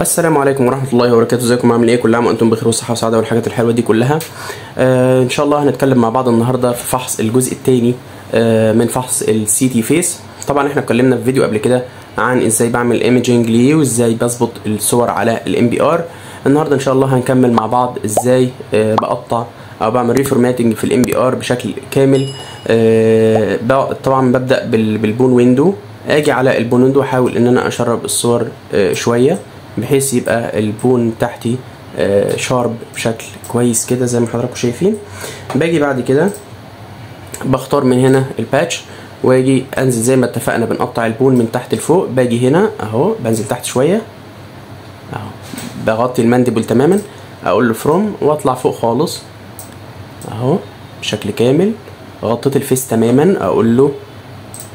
السلام عليكم ورحمة الله وبركاته. ازيكم؟ عاملين إيه؟ كل عام وأنتم بخير وصحة وسعادة والحاجات الحلوة دي كلها. آه ان شاء الله هنتكلم مع بعض النهاردة في فحص الجزء الثاني آه من فحص ال CT face طبعا إحنا اتكلمنا في فيديو قبل كده عن إزاي بعمل imaging ليه وازاي بظبط الصور على ال MPR النهارده ان شاء الله هنكمل مع بعض إزاي آه بقطع أو بعمل reformatting في ال MPR بشكل كامل. آه طبعا ببدأ بال- بال bone window أجي على ال bone window احاول ان أنا اشرب الصور آه شوية. بحيث يبقى ال bone تحتي آه sharp بشكل كويس كده زي ما حضراتكم شايفين. باجي بعد كده بختار من هنا ال batch واجي انزل زي ما اتفقنا بنقطع ال bone من تحت لفوق. باجي هنا اهو بنزل تحت شوية اهو بغطي ال mandible تماما أقول له from واطلع فوق خالص اهو بشكل كامل. غطيت ال face تماما أقول له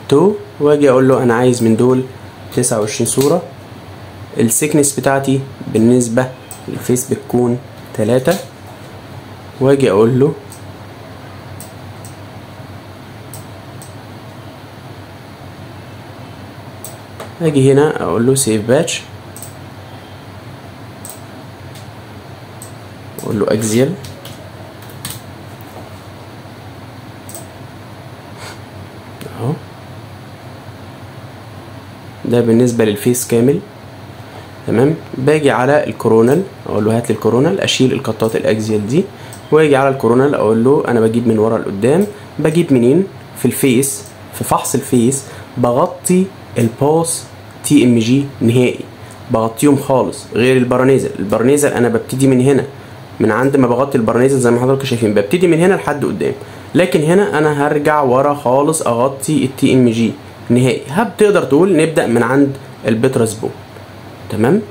to واجي أقول له أنا عايز من دول 29 صورة. ال thickness بتاعتي بالنسبة لل face بتكون تلاتة. واجي أقول له أجي هنا أقول له save batch أقول له axial أهو. ده بالنسبة لل face كامل. تمام؟ باجي على ال coronal أقول له هات لي ال coronal أشيل ال cuts ال axial دي وآجي على ال coronal أقول له أنا بجيب من ورا لقدام بجيب منين؟ في ال face في فحص ال face بغطي الباس TMJ نهائي. بغطيهم خالص غير ال paranasal ال paranasal أنا ببتدي من هنا. من عند ما بغطي ال paranasal زي ما حضراتكم شايفين ببتدي من هنا لحد قدام. لكن هنا أنا هرجع ورا خالص أغطي ال TMJ نهائي. هب تقدر تقول نبدأ من عند ال petrous bone تمام؟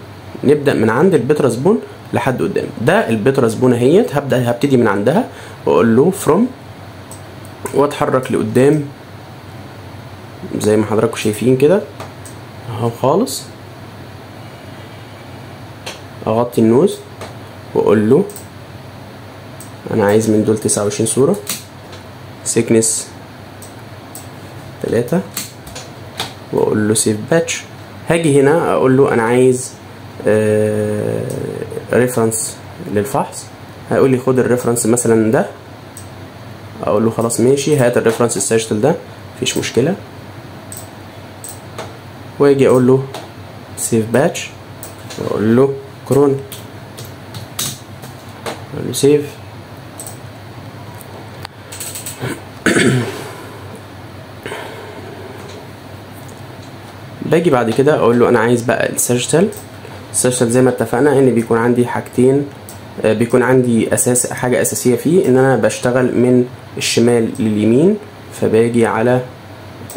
نبدأ من عند ال petrous bone لحد قدام. ده ال petrous bone اهيت هبدا هبتدي من عندها واقول له from واتحرك لقدام. زي ما حضراتكم شايفين كده. اهو خالص. اغطي ال nose واقول له أنا عايز من دول 29 صورة. thickness تلاتة. واقول له save batch هاجي هنا أقول له أنا عايز reference للفحص. هيقول لي خد ال reference مثلا ده. أقول له خلاص ماشي هات ال reference ال sagittal ده مفيش مشكلة. وأجي أقول له save batch وأقول له coronal أقول له save باجي بعد كده أقول له أنا عايز بقى ال sagittal ال sagittal زي ما اتفقنا إن بيكون عندي حاجتين آه، بيكون عندي أساس حاجة أساسية فيه إن أنا بشتغل من الشمال لليمين فباجي على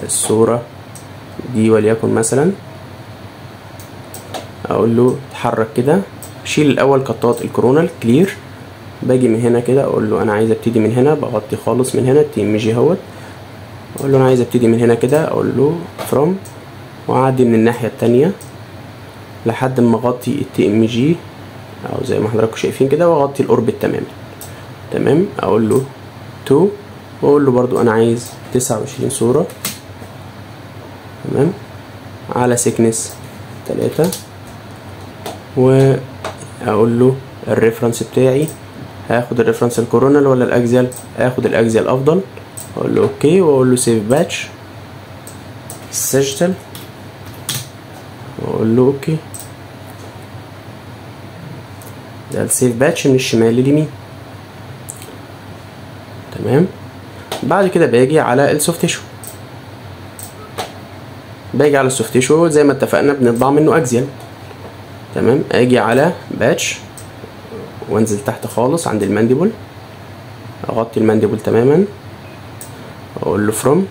الصورة دي وليكن مثلا أقول له اتحرك كده شيل الأول cuts ال coronal clear باجي من هنا كده أقول له أنا عايز أبتدي من هنا بغطي خالص من هنا ال TMJ اهوت أقول له أنا عايز أبتدي من هنا كده أقول له from واعدي من الناحية التانية لحد ما اغطي ال TMJ أو زي ما حضراتكم شايفين كده وأغطي ال orbit تماما تمام؟ أقول له to وأقول له برضو أنا عايز 29 صورة. تمام؟ على thickness تلاتة. وأقول له ال reference بتاعي هاخد ال reference ال coronal ولا ال axial؟ هاخد ال axial أفضل. أقول له okay وأقول له save batch سجل. واقول له okay ده ال save batch من الشمال لليمين تمام بعد كده باجي على ال soft tissue باجي على ال soft tissue زي ما اتفقنا بنطبع منه axial تمام. أجي على batch وانزل تحت خالص عند ال mandible. اغطي ال mandible تماما. أقول له from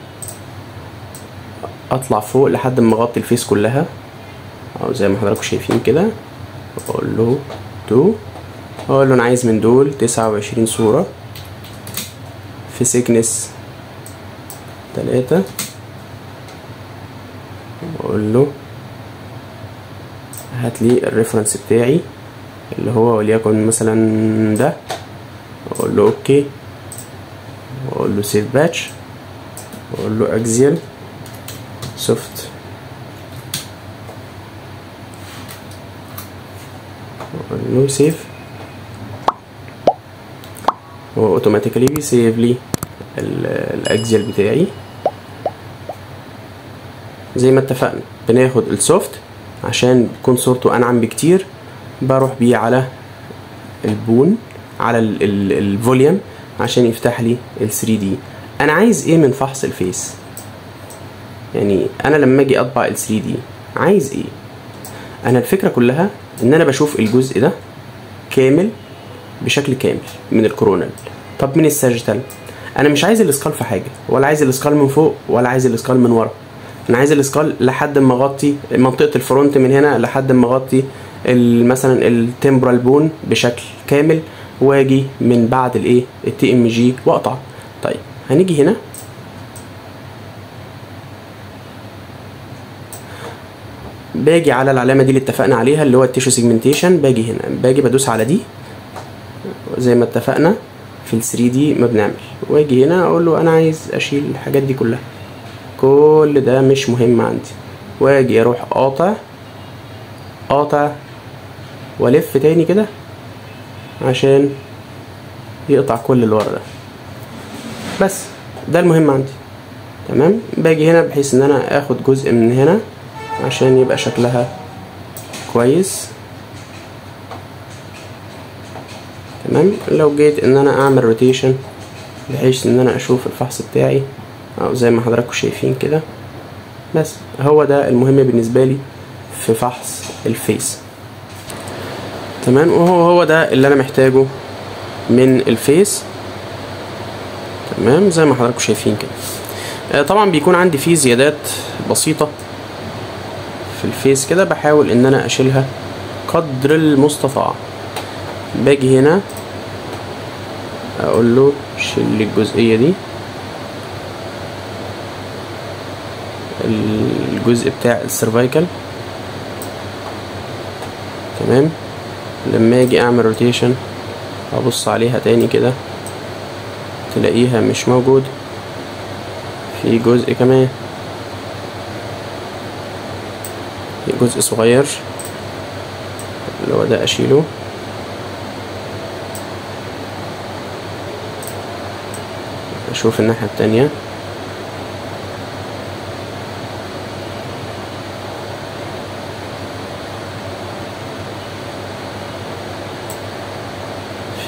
اطلع فوق لحد ما اغطي ال face كلها. أو زي ما حضراتكم شايفين كده. أقول له to. أقول له أنا عايز من دول تسعة وعشرين صورة. في thickness تلاتة. واقول له هات لي ال reference بتاعي اللي هو وليكن مثلا ده. أقول له okay. واقول له save batch واقول له axial soft له save هو automatically بي save لي ال axial بتاعي. زي ما اتفقنا بناخد ال soft عشان تكون صورته أنعم بكتير. بروح بيه على ال bone على ال volume عشان يفتح لي ال 3D أنا عايز إيه من فحص ال face يعني أنا لما أجي أطبع ال 3D عايز إيه؟ أنا الفكرة كلها إن أنا بشوف الجزء ده كامل بشكل كامل من ال coronal طب من ال sagittal؟ أنا مش عايز ال skull في حاجة ولا عايز ال skull من فوق ولا عايز ال skull من ورا. أنا عايز ال skull لحد ما أغطي منطقة ال front من هنا لحد ما أغطي مثلا ال temporal bone بشكل كامل وأجي من بعد الايه ال TMJ واقطع طيب هنيجي هنا باجي على العلامة دي اللي اتفقنا عليها اللي هو ال tissue segmentation باجي هنا باجي بدوس على دي. زي ما اتفقنا في ال 3D ما بنعمل. واجي هنا أقول له أنا عايز أشيل الحاجات دي كلها. كل ده مش مهم عندي. واجي أروح قاطع قاطع وألف تاني كده عشان يقطع كل اللي ورا ده. بس ده المهم عندي. تمام؟ باجي هنا بحيث إن أنا آخد جزء من هنا. عشان يبقى شكلها كويس. تمام؟ لو جيت إن أنا أعمل روتيشن بحيث إن أنا أشوف الفحص بتاعي أو زي ما حضراتكم شايفين كده. بس هو ده المهم بالنسبة لي في فحص ال face. تمام؟ وهو هو ده اللي أنا محتاجه من ال face. تمام؟ زي ما حضراتكم شايفين كده. طبعا بيكون عندي فيه زيادات بسيطة. في ال face كده بحاول إن أنا أشيلها قدر المستطاع. باجي هنا أقول له شيل الجزئية دي. الجزء بتاع ال cervical تمام؟ لما أجي أعمل rotation أبص عليها تاني كده تلاقيها مش موجود. في جزء كمان في جزء صغير. اللي هو ده أشيله. أشوف الناحية التانية.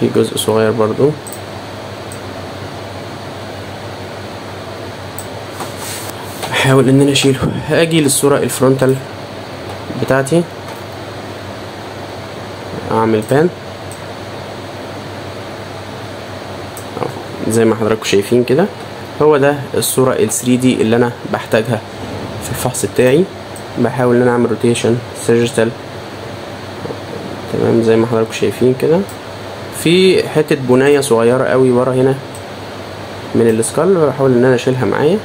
في جزء صغير برضو. أحاول إن أنا أشيله. هاجي للصورة ال frontal بتاعتي. أعمل pan زي ما حضراتكم شايفين كده. هو ده الصورة ال 3D اللي أنا بحتاجها في الفحص بتاعي. بحاول إن أنا أعمل rotation sagittal تمام زي ما حضراتكم شايفين كده. في حتة باينة صغيرة قوي ورا هنا من ال skull. بحاول إن أنا أشيلها معايا.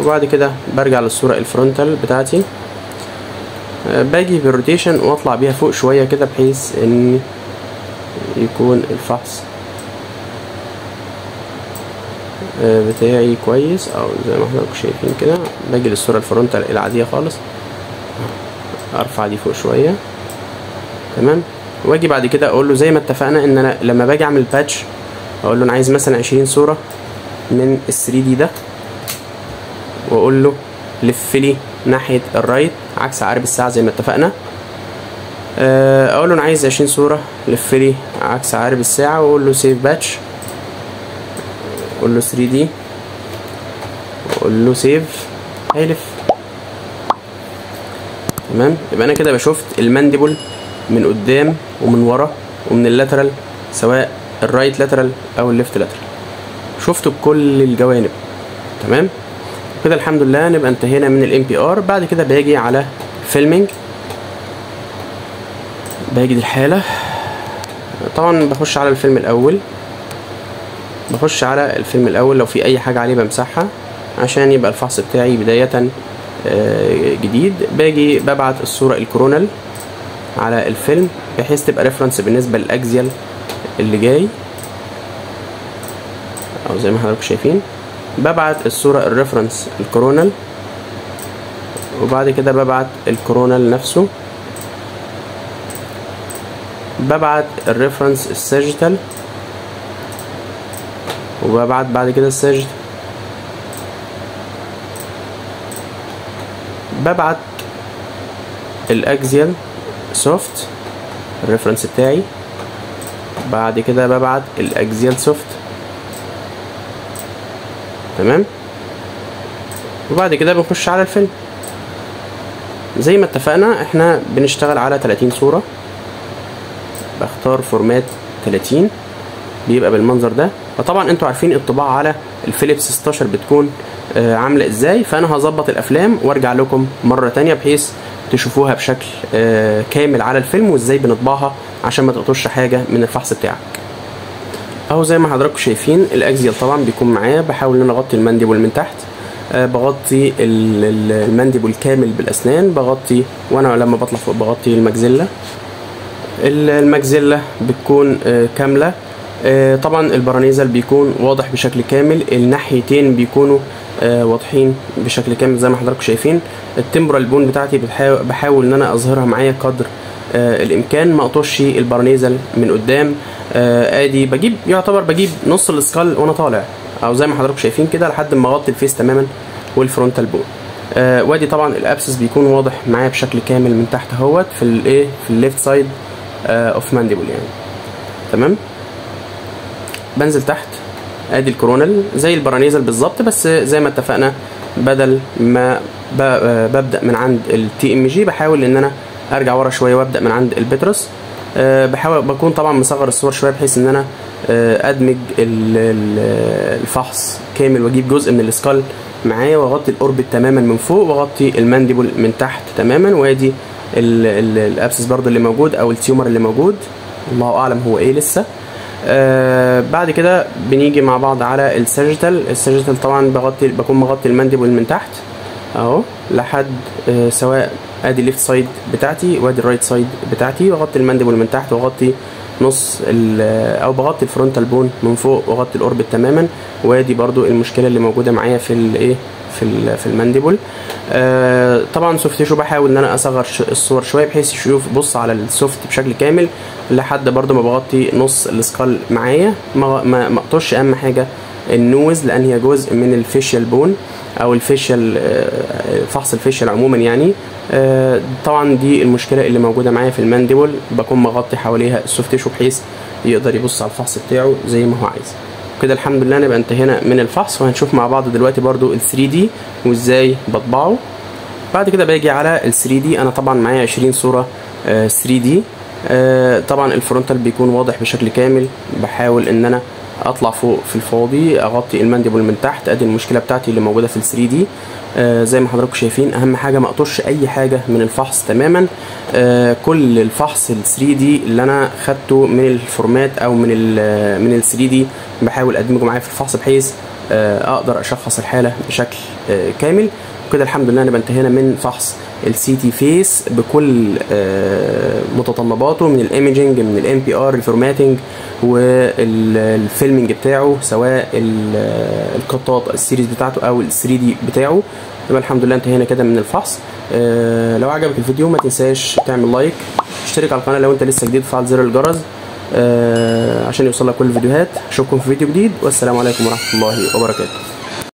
وبعد كده برجع للصورة ال frontal بتاعتي. باجي بال rotation واطلع بيها فوق شوية كده بحيث إن يكون الفحص بتاعي كويس أو زي ما حضراتكم شايفين كده. باجي للصورة ال frontal العادية خالص. أرفع دي فوق شوية. تمام؟ واجي بعد كده أقول له زي ما اتفقنا إن أنا لما باجي أعمل batch أقول له أنا عايز مثلا عشرين صورة من ال 3D ده. وأقول له لف لي ناحية ال right عكس عقارب الساعة زي ما اتفقنا. أقول له أنا عايز عشرين صورة لف لي عكس عقارب الساعة واقول له save batch أقول له 3D واقول له save هيلف. تمام؟ يبقى أنا كده بشوف ال mandible من قدام ومن ورا ومن ال lateral سواء ال right lateral أو ال left lateral شفته بكل الجوانب. تمام؟ كده الحمد لله نبقى انتهينا من ال MPR بعد كده باجي على filming باجي الحالة. طبعا بخش على الفيلم الأول. بخش على الفيلم الأول. لو في أي حاجة عليه بمسحها عشان يبقى الفحص بتاعي بداية جديد. باجي ببعت الصورة ال coronal على الفيلم بحيث تبقى reference بالنسبة لل axial اللي جاي. أو زي ما حضراتكم شايفين. ببعت الصورة ال reference ال coronal. وبعد كده ببعت ال coronal نفسه. ببعت ال reference ال sagittal. وببعت بعد كده ال sagittal. ببعت ال axial soft ال reference بتاعي. بعد كده ببعت ال axial soft تمام؟ وبعد كده بنخش على الفيلم. زي ما اتفقنا إحنا بنشتغل على 30 صورة. بختار format 30 بيبقى بالمنظر ده. وطبعا أنتوا عارفين الطباعة على الفيليبس 16 بتكون آه عاملة إزاي. فأنا هظبط الأفلام وأرجع لكم مرة تانية بحيث تشوفوها بشكل آه كامل على الفيلم وازاي بنطبعها عشان ما تقطعش حاجة من الفحص بتاعك. أهو زي ما حضراتكم شايفين ال axial طبعا بيكون معايا. بحاول إن أنا أغطي ال mandible من تحت. أه بغطي ال mandible كامل بالأسنان. بغطي وأنا لما بطلع فوق بغطي ال maxilla ال maxilla بتكون أه كاملة. أه طبعا ال paranasal بيكون واضح بشكل كامل. الناحيتين بيكونوا واضحين بشكل كامل زي ما حضراتكم شايفين. ال temporal bone بتاعتي بحاول إن أنا أظهرها معايا قدر الإمكان ما أقطعش ال paranasal من قدام. آدي بجيب يعتبر بجيب نص ال skull وأنا طالع. أو زي ما حضراتكم شايفين كده لحد ما أغطي ال face تماما وال frontal bone آه وادي طبعا ال abscess بيكون واضح معايا بشكل كامل من تحت أهوت في الايه في ال left side of mandible يعني. تمام؟ بنزل تحت. آدي ال coronal زي ال paranasal بالظبط بس زي ما اتفقنا بدل ما ببدأ من عند ال TMJ بحاول إن أنا ارجع ورا شوية وأبدأ من عند ال petrous أه بحاول بكون طبعا مصغر الصور شوية بحيث إن أنا أه أدمج الفحص كامل وأجيب جزء من ال skull معايا وأغطي ال orbit تماما من فوق وأغطي ال mandible من تحت تماما وأدي ال abscess برضو اللي موجود أو ال tumor اللي موجود. الله أعلم هو إيه لسه. آه بعد كده بنيجي مع بعض على ال sagittal. ال sagittal طبعا بغطي بكون مغطي ال mandible من تحت. أهو لحد آه سواء أدي ال left side بتاعتي وأدي ال right side بتاعتي وأغطي ال mandible من تحت وأغطي نص أو بغطي ال frontal bone من فوق وأغطي ال orbit تماما. وأدي برضو المشكلة اللي موجودة معايا في الايه في في ال mandible آه طبعا soft tissue بحاول إن أنا أصغر الصور شوية بحيث يشوف بص على ال soft بشكل كامل لحد برضو ما بغطي نص ال skull معايا. ما ما أهم حاجة ال nose لأن هي جزء من ال facial bone أو ال facial فحص ال facial عموما يعني. طبعا دي المشكلة اللي موجودة معايا في ال mandible بكون مغطي حواليها ال soft tissue بحيث يقدر يبص على الفحص بتاعه زي ما هو عايز. كده الحمد لله نبقى انتهينا من الفحص وهنشوف مع بعض دلوقتي برضو ال 3D وإزاي بطبعه. بعد كده باجي على ال 3D أنا طبعا معايا 20 صورة 3D طبعا ال frontal بيكون واضح بشكل كامل. بحاول إن أنا أطلع فوق في الفاضي أغطي ال mandible من تحت أدي المشكلة بتاعتي اللي موجودة في ال 3D آه زي ما حضراتكم شايفين أهم حاجة ما اقطعش أي حاجة من الفحص تماما. آه كل الفحص ال 3D اللي أنا خدته من ال format أو من ال من ال 3D بحاول أدمجه معايا في الفحص بحيث آه أقدر أشخص الحالة بشكل كامل. وكده الحمد لله نبقى انتهينا من فحص ال CT face بكل آه متطلباته من ال imaging من ال MPR ال formatting وال filming بتاعه سواء القطات ال series بتاعته أو ال 3D بتاعه. يبقى الحمد لله انتهينا كده من الفحص. آه لو عجبك الفيديو ما تنساش تعمل like اشترك على القناة لو انت لسه جديد فعل زر الجرس آه عشان يوصلك كل الفيديوهات. اشوفكم في فيديو جديد والسلام عليكم ورحمة الله وبركاته.